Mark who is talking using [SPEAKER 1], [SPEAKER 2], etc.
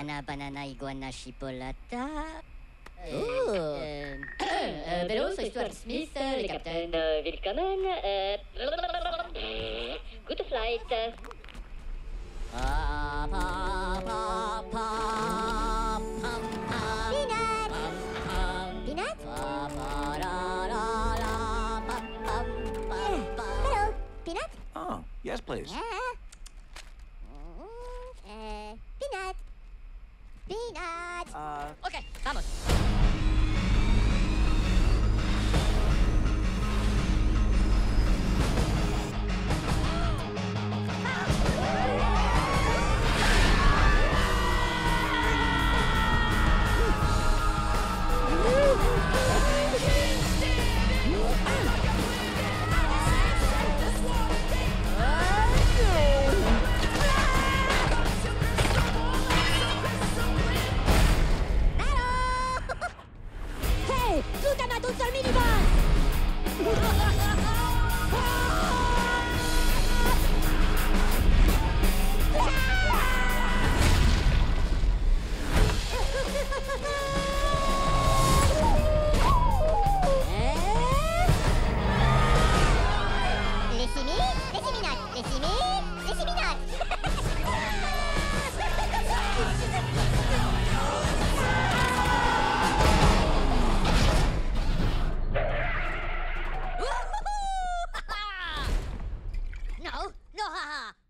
[SPEAKER 1] Yana banana iguana chipolata.
[SPEAKER 2] Oh.
[SPEAKER 1] euh, euh, vélo Stuart Smith, les capitaines. Euh, willkommen. Good flight. Pa, pa, pa, pa, pam, pam,
[SPEAKER 2] Peanut!
[SPEAKER 1] pam, pam.
[SPEAKER 2] Peanut?
[SPEAKER 1] Pa, pa, la, la, la, pam, pam, pam, eh, pam.
[SPEAKER 2] Hello, Peanut?
[SPEAKER 3] Oh, yes, please.
[SPEAKER 2] Yeah. Uh... Okay, vamos. 哈哈。